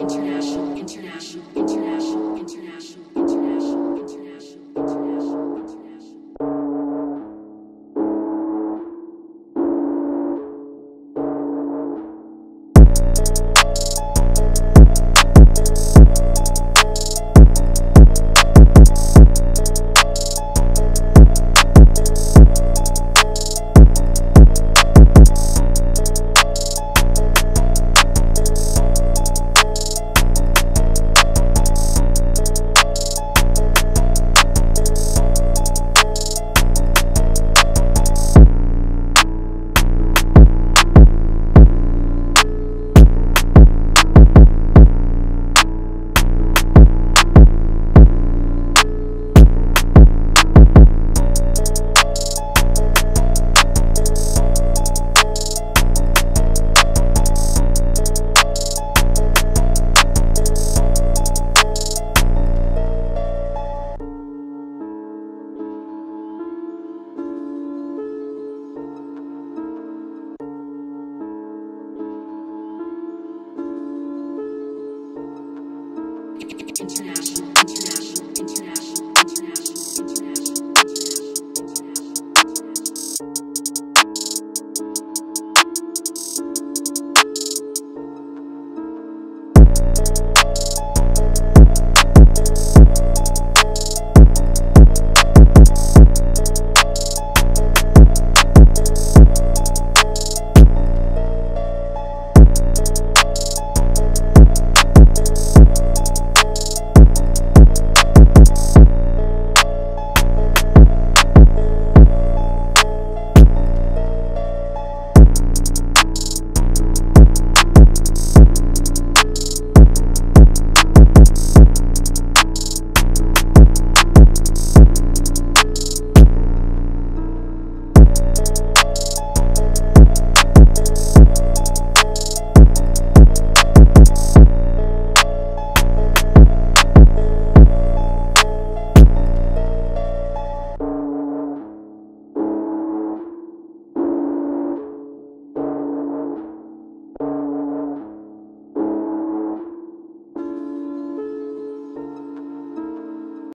international, international, international. International.